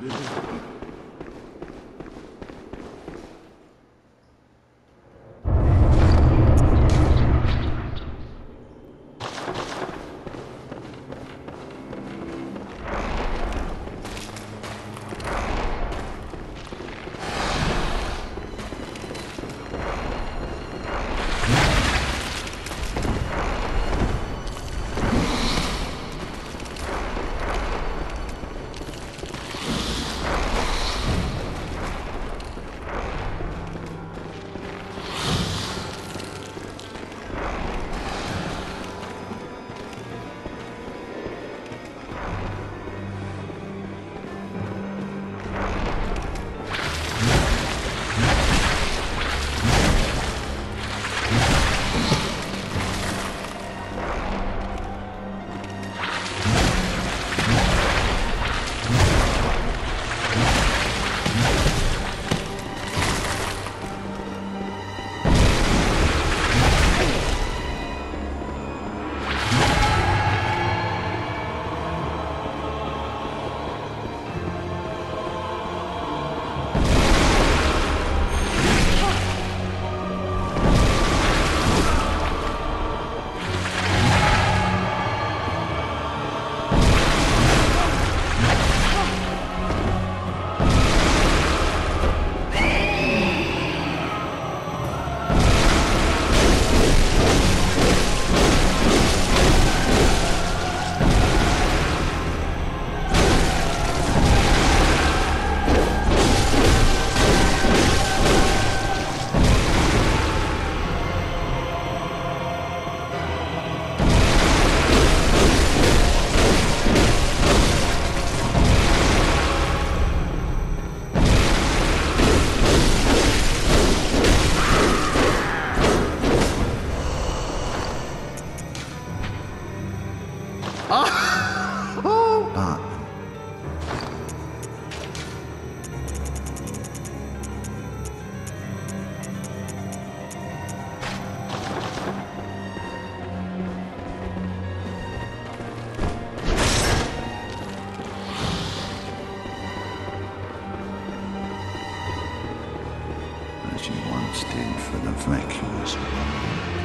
Yeah. Did for the vacuous.